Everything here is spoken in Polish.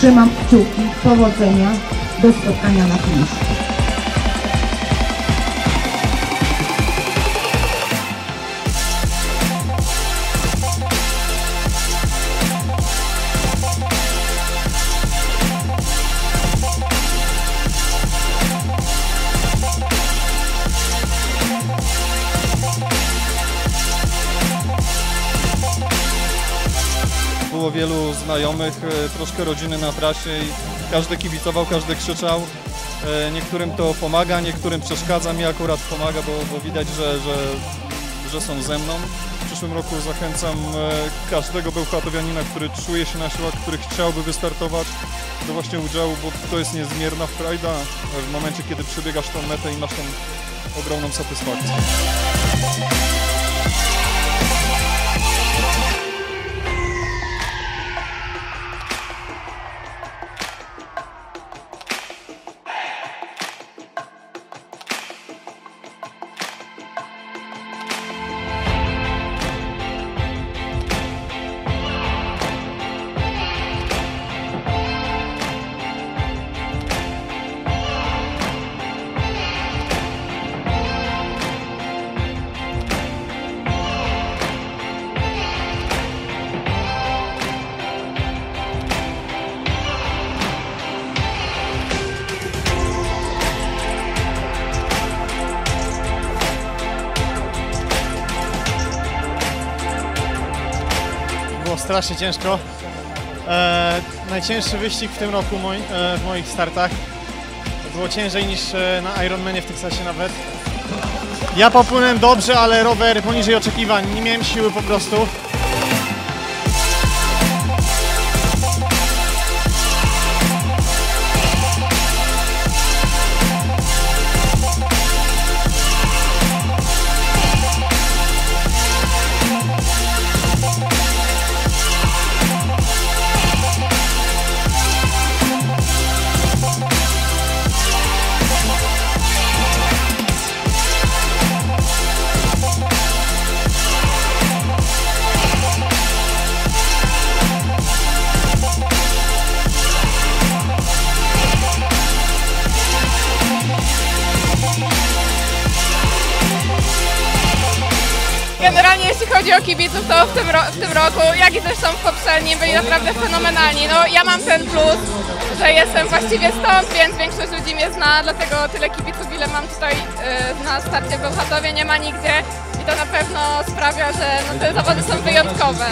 Trzymam kciuki, powodzenia, do spotkania na finiszu. Było wielu znajomych, e, troszkę rodziny na trasie i każdy kibicował, każdy krzyczał. E, Niektórym to pomaga, niektórym przeszkadza, mi akurat pomaga, bo, bo widać, że, że, że są ze mną. W przyszłym roku zachęcam e, każdego bełchatowianina, który czuje się na siłach, który chciałby wystartować do właśnie udziału, bo to jest niezmierna frajda w momencie, kiedy przebiegasz tą metę i masz tą ogromną satysfakcję. Strasznie ciężko. E, najcięższy wyścig w tym roku moi, e, w moich startach. Było ciężej niż e, na Ironmanie w Teksasie nawet. Ja popłynąłem dobrze, ale rower poniżej oczekiwań. Nie miałem siły po prostu. Jeśli chodzi o kibiców, to w tym, w tym roku, jak i zresztą w poprzednim, byli naprawdę fenomenalni. No ja mam ten plus, że jestem właściwie stąd, więc większość ludzi mnie zna, dlatego tyle kibiców, ile mam tutaj y, na starcie w Bełchatowie, nie ma nigdzie i to na pewno sprawia, że no, te zawody są wyjątkowe.